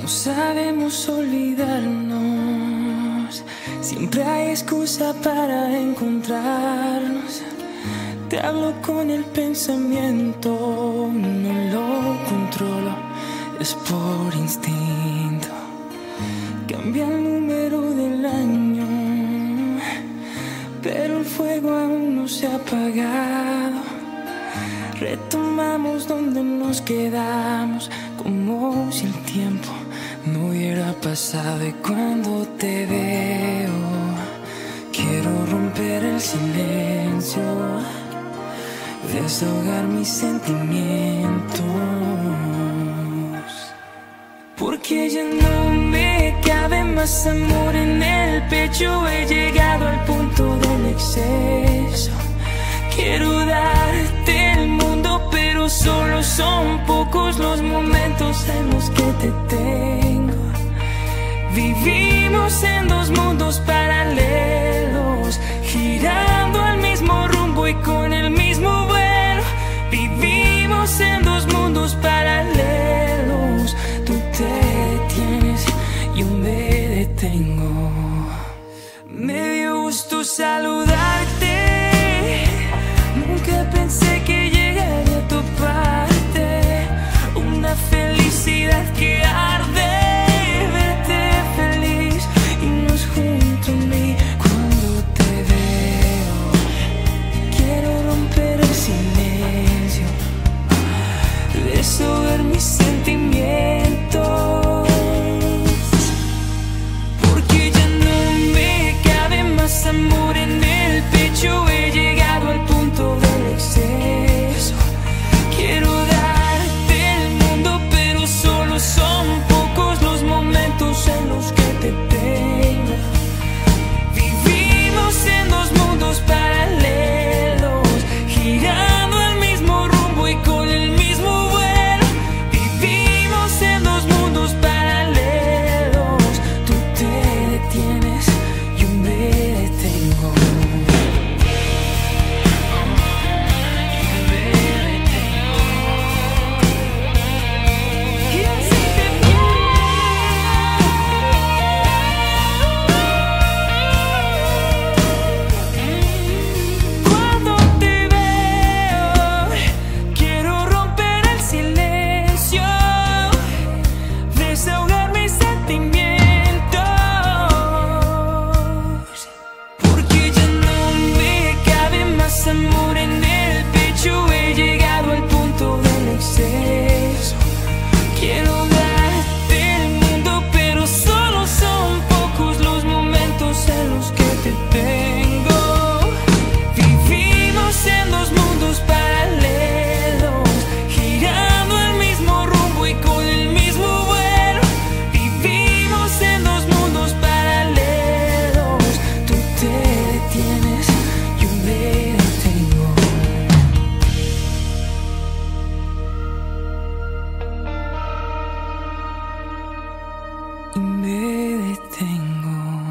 No sabemos olvidarnos. Siempre hay excusa para encontrarnos. Te hablo con el pensamiento, no lo controlo, es por instinto. Cambia el número del año, pero el fuego aún no se ha apagado. Retomamos donde nos quedamos, como si el tiempo hubiera pasado. Y cuando te veo, quiero romper el silencio, desahogar mis sentimientos. Porque ya no me cabe más amor en el pecho, he llegado al punto del exceso. Quiero darte el mundo, pero solo son pocos los momentos en los que te tengo. Vivimos en dos mundos paralelos, girando al mismo rumbo y con el mismo vuelo. Vivimos en dos mundos paralelos, tú te detienes, yo me detengo. Me dio gusto saludarte. Nunca pensé que Me detengo.